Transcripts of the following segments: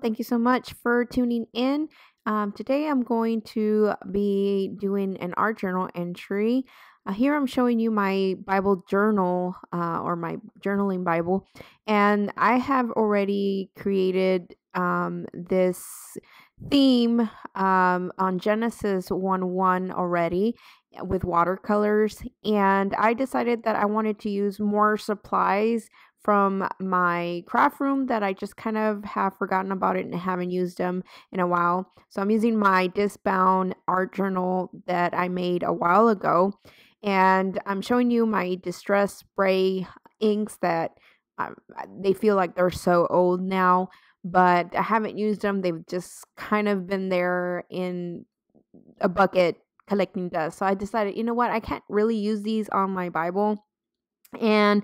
Thank you so much for tuning in. Um, today I'm going to be doing an art journal entry. Uh, here I'm showing you my Bible journal uh, or my journaling Bible, and I have already created um, this theme um, on Genesis 1 1 already with watercolors, and I decided that I wanted to use more supplies from my craft room that I just kind of have forgotten about it and haven't used them in a while. So I'm using my disc-bound art journal that I made a while ago. And I'm showing you my distress spray inks that uh, they feel like they're so old now, but I haven't used them. They've just kind of been there in a bucket collecting dust. So I decided, you know what, I can't really use these on my Bible. And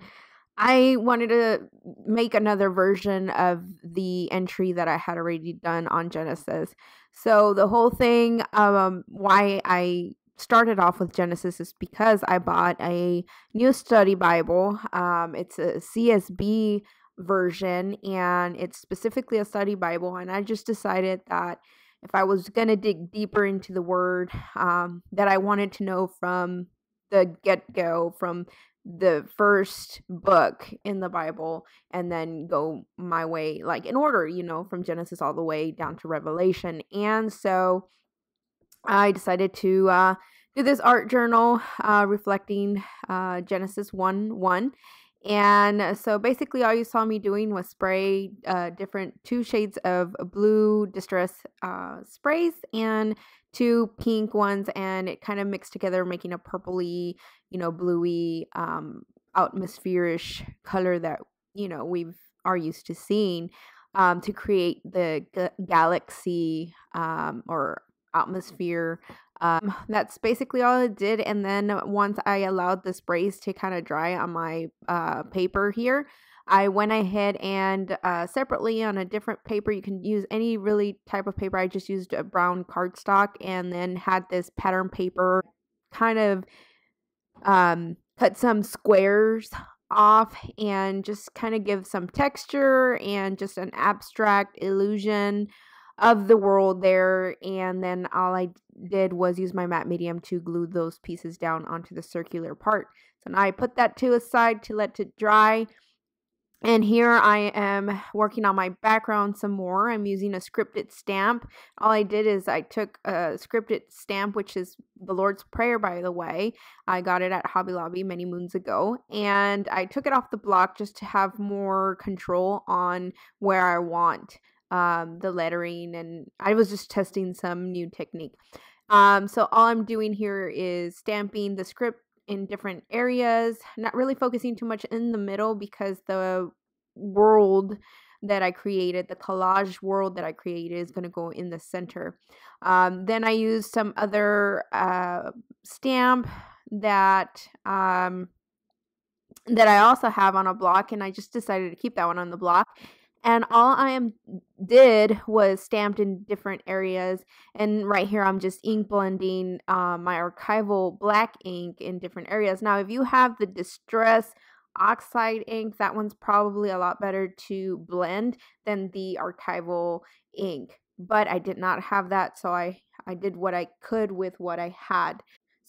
I wanted to make another version of the entry that I had already done on Genesis. So the whole thing, um, why I started off with Genesis is because I bought a new study Bible. Um, it's a CSB version, and it's specifically a study Bible. And I just decided that if I was gonna dig deeper into the Word, um, that I wanted to know from the get go, from the first book in the Bible and then go my way, like in order, you know, from Genesis all the way down to Revelation. And so I decided to uh, do this art journal uh, reflecting uh, Genesis 1 1. And so basically, all you saw me doing was spray uh, different two shades of blue distress uh, sprays and two pink ones, and it kind of mixed together, making a purpley, you know, bluey, um, atmospherish color that you know we've are used to seeing um, to create the g- galaxy um, or atmosphere um, that's basically all it did. And then once I allowed the sprays to kind of dry on my uh, paper here, I went ahead and uh, separately on a different paper, you can use any really type of paper. I just used a brown cardstock and then had this pattern paper kind of um, cut some squares off and just kind of give some texture and just an abstract illusion of the world there. And then all I did was use my matte medium to glue those pieces down onto the circular part. So now I put that to a side to let it dry. And here I am working on my background some more. I'm using a scripted stamp. All I did is I took a scripted stamp, which is the Lord's Prayer, by the way. I got it at Hobby Lobby many moons ago. And I took it off the block just to have more control on where I want um, the lettering. And I was just testing some new technique. Um, so all I'm doing here is stamping the script in different areas, not really focusing too much in the middle because the world that I created, the collage world that I created, is going to go in the center. Um, then I used some other uh, stamp that um, that I also have on a block, and I just decided to keep that one on the block and all I am did was stamped in different areas and right here I'm just ink blending uh, my archival black ink in different areas. Now if you have the distress oxide ink that one's probably a lot better to blend than the archival ink but I did not have that so I I did what I could with what I had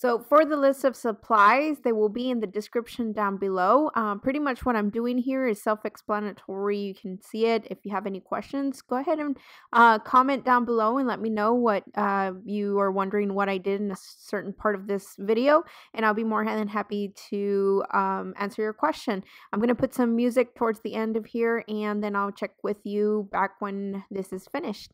so for the list of supplies, they will be in the description down below. Um, pretty much what I'm doing here is self-explanatory. You can see it. If you have any questions, go ahead and uh, comment down below and let me know what uh, you are wondering what I did in a certain part of this video. And I'll be more than happy to um, answer your question. I'm going to put some music towards the end of here and then I'll check with you back when this is finished.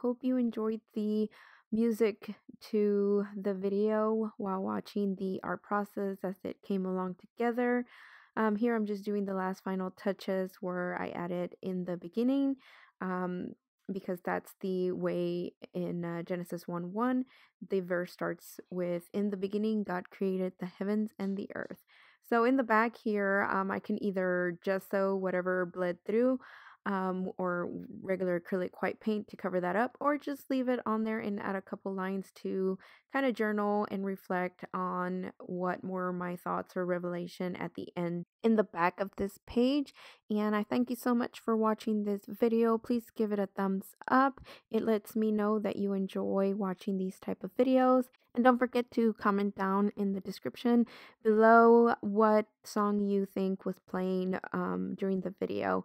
Hope you enjoyed the music to the video while watching the art process as it came along together. Um, here I'm just doing the last final touches where I added in the beginning um, because that's the way in uh, Genesis 1 1, the verse starts with, In the beginning, God created the heavens and the earth. So in the back here, um, I can either gesso whatever bled through um, or regular acrylic white paint to cover that up, or just leave it on there and add a couple lines to kind of journal and reflect on what were my thoughts or revelation at the end in the back of this page. And I thank you so much for watching this video. Please give it a thumbs up. It lets me know that you enjoy watching these type of videos. And don't forget to comment down in the description below what song you think was playing um, during the video.